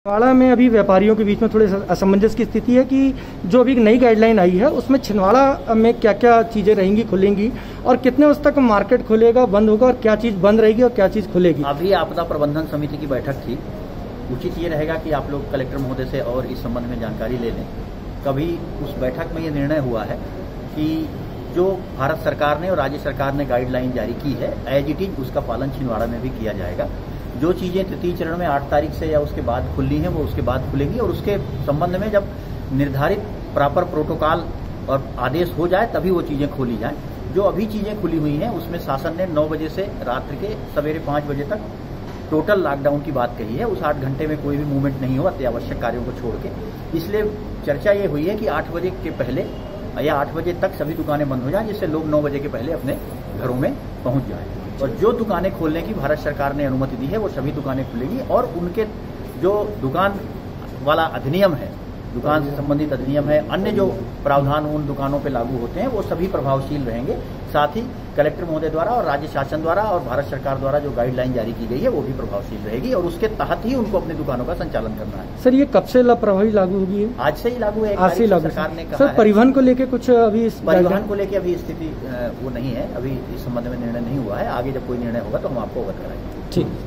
छिंदवाड़ा में अभी व्यापारियों के बीच में थोड़े असमंजस की स्थिति है कि जो अभी नई गाइडलाइन आई है, उसमें छिंदवाड़ा में क्या क्या चीज़ें रहेंगी, खुलेंगी और कितने उस तक मार्केट खुलेगा, बंद होगा और क्या चीज़ बंद रहेगी और क्या चीज़ खुलेगी? अभी आपदा प्रबंधन समिति की बैठक थी। उचित ये रहेगा कि आप लोग कलेक्टर महोदय से और इस संबंध में जानकारी ले लें। कभी उस बैठक में ये निर्णय हुआ है कि जो भारत सरकार ने और राज्य सरकार ने गाइडलाइन जारी की है एज इट इज़ उसका पालन छिंदवाड़ा में भी किया जाएगा। जो चीज़ें तृतीय चरण में आठ तारीख से या उसके बाद खुलनी है, वो उसके बाद खुलेगी और उसके संबंध में जब निर्धारित प्रॉपर प्रोटोकॉल और आदेश हो जाए, तभी वो चीज़ें खोली जाए। जो अभी चीज़ें खुली हुई हैं, उसमें शासन ने नौ बजे से रात्रि के सवेरे पाँच बजे तक टोटल लॉकडाउन की बात कही है। उस आठ घंटे में कोई भी मूवमेंट नहीं हो, अत्यावश्यक कार्यों को छोड़ के। इसलिए चर्चा ये हुई है कि आठ बजे के पहले या आठ बजे तक सभी दुकानें बंद हो जाएँ, जिससे लोग नौ बजे के पहले अपने घरों में पहुँच जाएँ। और जो दुकानें खोलने की भारत सरकार ने अनुमति दी है, वो सभी दुकानें खुलेगी और उनके जो दुकान वाला अधिनियम है दुकान से संबंधित अधिनियम है। अन्य जो प्रावधान उन दुकानों पर लागू होते हैं वो सभी प्रभावशील रहेंगे। साथ ही कलेक्टर महोदय द्वारा और राज्य शासन द्वारा और भारत सरकार द्वारा जो गाइडलाइन जारी की गई है वो भी प्रभावशील रहेगी और उसके तहत ही उनको अपनी दुकानों का संचालन करना है। सर ये कब से प्रभावी लागू होगी आज से ही लागू है। आज से लागू सरकार ने कहा सर परिवहन को लेकर कुछ अभी परिवहन को लेकर अभी स्थिति वो नहीं है। अभी इस संबंध में निर्णय नहीं हुआ है। आगे जब कोई निर्णय होगा तो हम आपको अवगत कराएँगे। ठीक।